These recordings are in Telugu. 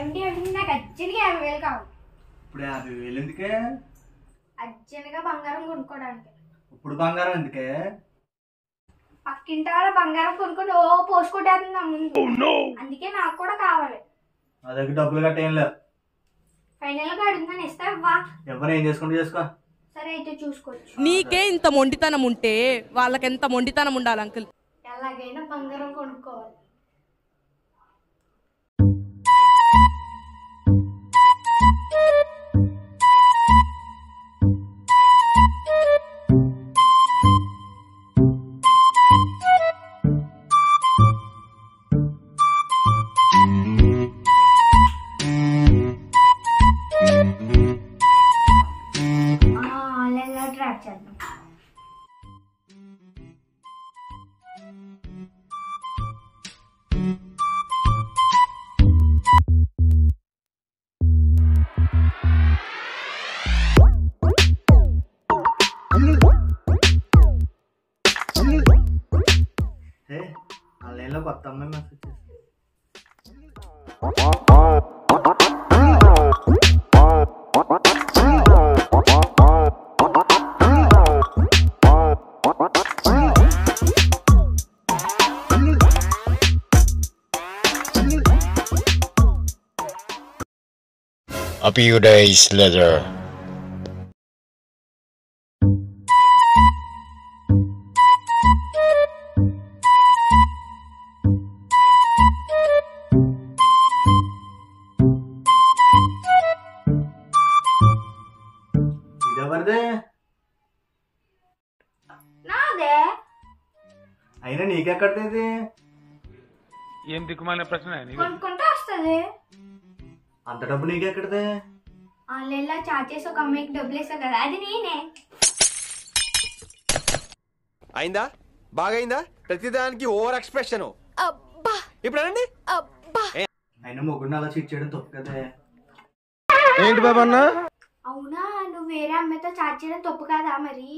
ఎండి నాకు అర్జెంట్గా యాభై వేలు కావాలి. ఇప్పుడు యాభై వేలు ఎందుకే? అర్జెంట్గా బంగారం కొనుక్కోవడానికి. ఇప్పుడు బంగారం ఎందుకే? పక్కింటి వాళ్ళ బంగారం కొనుక్కొని ఓ పోసుకుంటేస్తుంది నా ముందు. అందుకే నాకు కూడా కావాలి. దగ్గర డబ్బులు గట్ట ఏం లేవు. ఫైనల్గా అడుగుతాను ఇస్తావా ఎవరు ఏం చేసుకుంటే చేసుకో. సరే అయితే చూసుకోవచ్చు. నీకే ఇంత మొండితనం ఉంటే వాళ్ళకెంత మొండితనం ఉండాలి అంకుల్? ఎలాగైనా బంగారం కొనుక్కోవాలి. ఆన్లైన్లో ట్రాక్ చేద్దాం ఆన్లైన్లో కొత్త అమ్మాయి మెసేజ్ చేసి A few days later. నాదే అయినా నీకెక్కడిది ఏం దిక్కుమాలిన ప్రశ్న నీకు కొనుక్కుంటే వస్తుంది అంత డబ్బు నీకెక్కడిదే? ఆన్లైన్లో చాట్ చేసి ఒక అమ్మాయికి డబ్బులు వేసావు కదా అది నేనే. అయిందా? బాగైందా? ప్రతిదానికి ఓవర్ ఎక్స్ప్రెషన్. ఇప్పుడు అనండి. అయినా మొగ్గుడిని అలా చీట్ చేయడం తప్పు కదే. ఏంటి బాబు అన్న? అవునా నువ్వు వేరే అమ్మాయితో చాట్ చేయడం తప్పు కాదా మరి?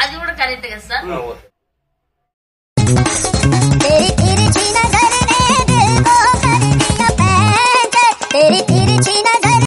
అది కూడా కరెక్ట్ కదా సార్.